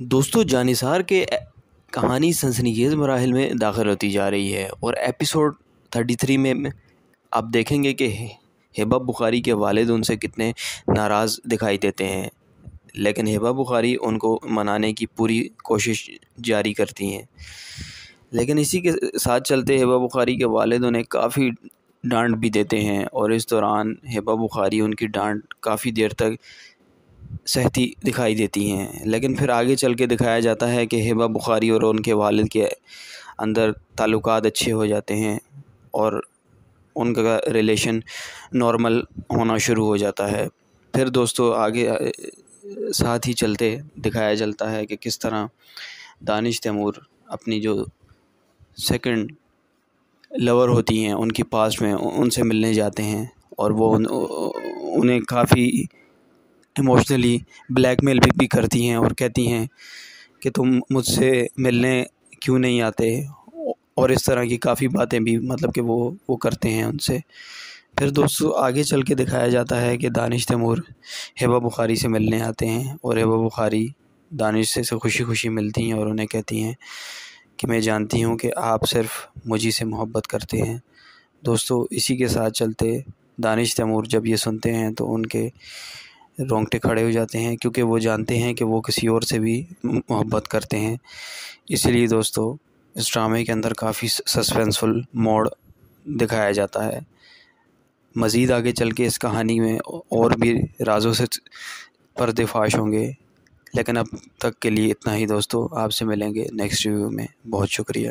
دوستو، جانثار کے کہانی سنسنیخیز مراحل میں داخل ہوتی جا رہی ہے اور ایپیسوڈ تھرٹی تھری میں آپ دیکھیں گے کہ ہیبا بخاری کے والد ان سے کتنے ناراض دکھائی دیتے ہیں۔ لیکن ہیبا بخاری ان کو منانے کی پوری کوشش جاری کرتی ہیں۔ لیکن اسی کے ساتھ چلتے ہیبا بخاری کے والد انہیں کافی ڈانٹ بھی دیتے ہیں اور اس دوران ہیبا بخاری ان کی ڈانٹ کافی دیر تک سہتی دکھائی دیتی ہیں۔ لیکن پھر آگے چل کے دکھایا جاتا ہے کہ ہیبا بخاری اور ان کے والد کے اندر تعلقات اچھے ہو جاتے ہیں اور ان کا ریلیشن نارمل ہونا شروع ہو جاتا ہے۔ پھر دوستو، آگے ساتھ ہی چلتے دکھایا جلتا ہے کہ کس طرح دانش تیمور اپنی جو سیکنڈ لور ہوتی ہیں، ان کی پاس میں ان سے ملنے جاتے ہیں اور وہ انہیں کافی ایموشنلی بلیک میل بھی کرتی ہیں اور کہتی ہیں کہ تم مجھ سے ملنے کیوں نہیں آتے اور اس طرح کی کافی باتیں بھی مطلب کہ وہ وہ کرتے ہیں ان سے۔ پھر دوستو آگے چل کے دکھایا جاتا ہے کہ دانش تیمور ہیبا بخاری سے ملنے آتے ہیں اور ہیبا بخاری دانش سے خوشی خوشی ملتی ہیں اور انہیں کہتی ہیں کہ میں جانتی ہوں کہ آپ صرف مجھے سے محبت کرتے ہیں۔ دوستو اسی کے ساتھ چلتے دانش تیمور جب یہ سنتے ہیں تو ان کے رونگٹے کھڑے ہو جاتے ہیں کیونکہ وہ جانتے ہیں کہ وہ کسی اور سے بھی محبت کرتے ہیں۔ اسی لیے دوستو، اس ڈرامے کے اندر کافی سسپینسفل موڑ دکھایا جاتا ہے۔ مزید آگے چل کے اس کہانی میں اور بھی رازوں سے پردے فاش ہوں گے۔ لیکن اب تک کے لیے اتنا ہی دوستو، آپ سے ملیں گے نیکسٹ ریویو میں۔ بہت شکریہ۔